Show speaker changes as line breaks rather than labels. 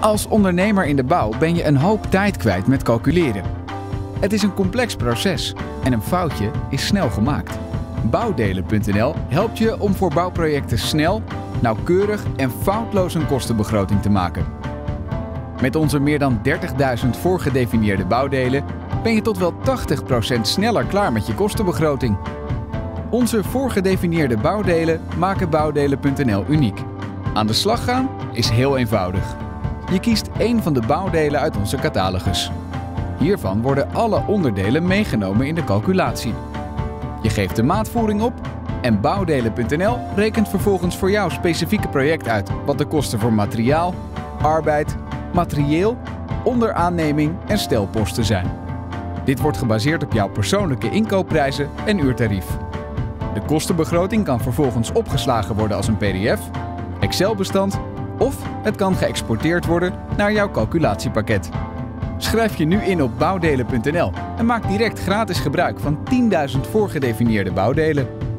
Als ondernemer in de bouw ben je een hoop tijd kwijt met calculeren. Het is een complex proces en een foutje is snel gemaakt. Bouwdelen.nl helpt je om voor bouwprojecten snel, nauwkeurig en foutloos een kostenbegroting te maken. Met onze meer dan 30.000 voorgedefinieerde bouwdelen ben je tot wel 80% sneller klaar met je kostenbegroting. Onze voorgedefinieerde bouwdelen maken bouwdelen.nl uniek. Aan de slag gaan is heel eenvoudig. Je kiest één van de bouwdelen uit onze catalogus. Hiervan worden alle onderdelen meegenomen in de calculatie. Je geeft de maatvoering op en bouwdelen.nl rekent vervolgens voor jouw specifieke project uit wat de kosten voor materiaal, arbeid, materieel, onderaanneming en stelposten zijn. Dit wordt gebaseerd op jouw persoonlijke inkoopprijzen en uurtarief. De kostenbegroting kan vervolgens opgeslagen worden als een PDF, Excel-bestand of het kan geëxporteerd worden naar jouw calculatiepakket. Schrijf je nu in op bouwdelen.nl en maak direct gratis gebruik van 10.000 voorgedefinieerde bouwdelen.